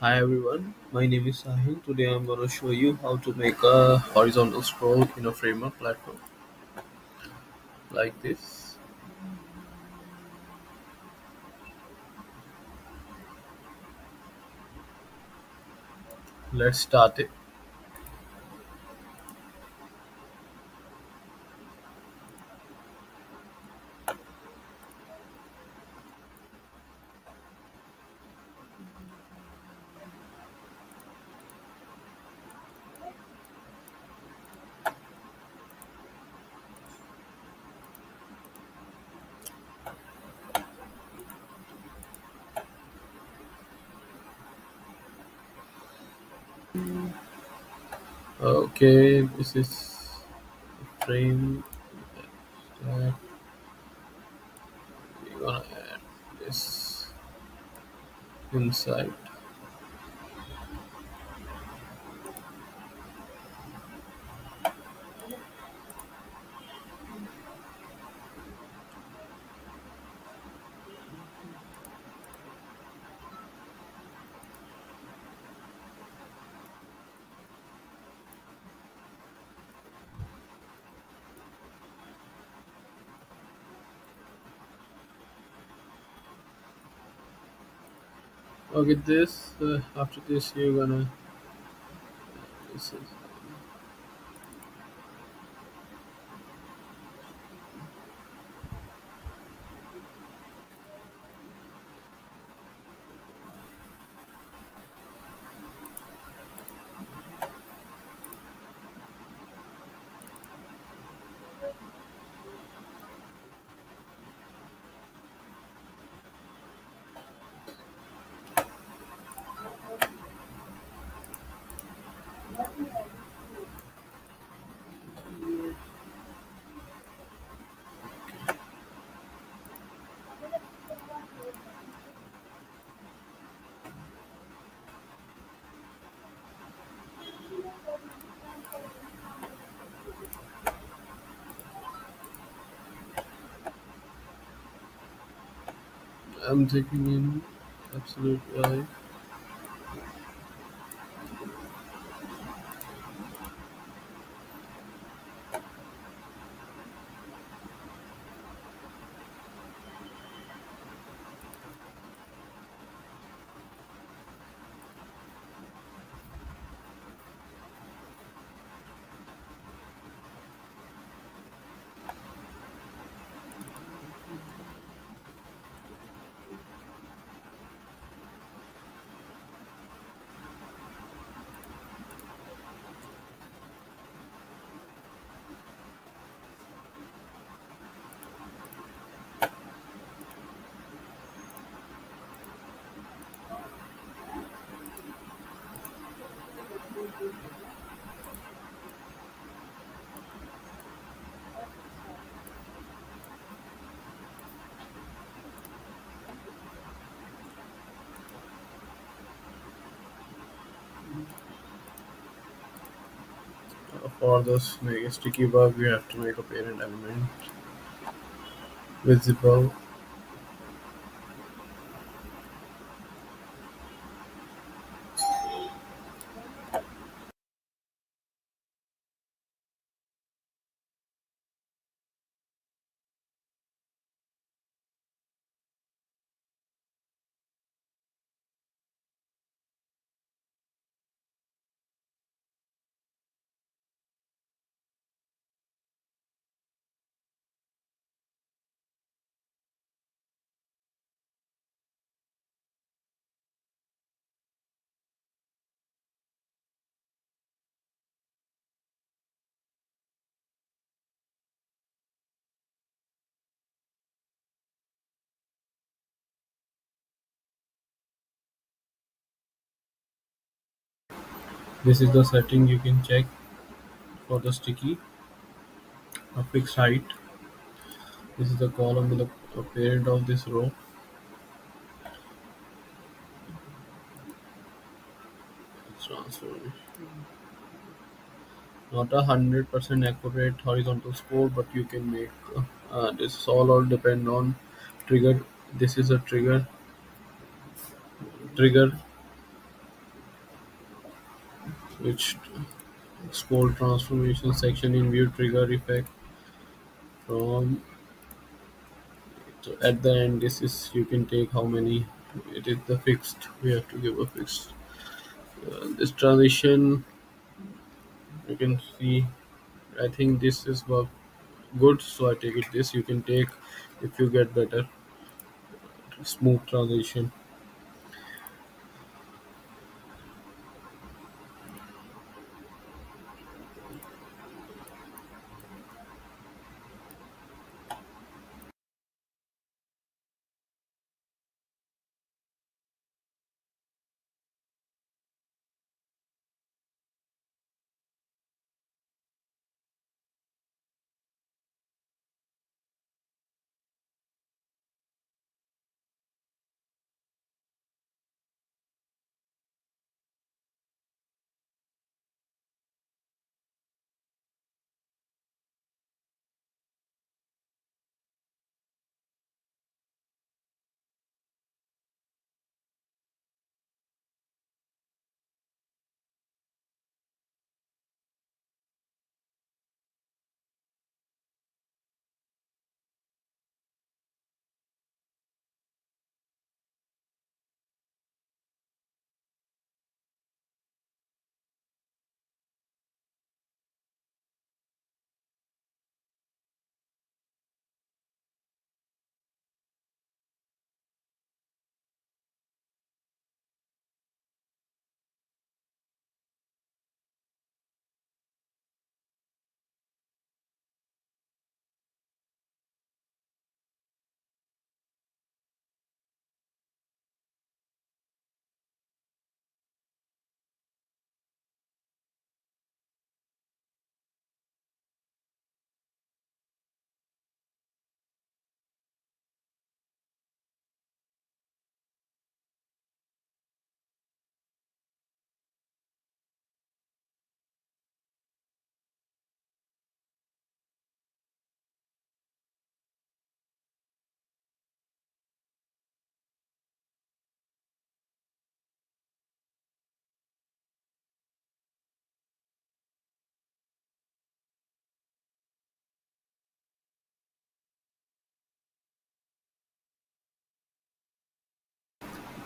Hi everyone, my name is Sahil. Today I'm going to show you how to make a horizontal scroll in a framework platform like this. Let's start it. Uh, okay, this is frame we're gonna add this inside. Okay, this uh, after this you're gonna this is I'm taking in absolute right. For this sticky bug, we have to make a parent element visible. This is the setting you can check for the sticky a fixed height. This is the column with the parent of this row. Not a hundred percent accurate horizontal scroll, but you can make. Uh, uh, this all all depend on trigger. This is a trigger. Trigger which scroll transformation section in view trigger effect from so at the end this is you can take how many it is the fixed we have to give a fixed. Uh, this transition you can see i think this is good so i take it this you can take if you get better. Smooth transition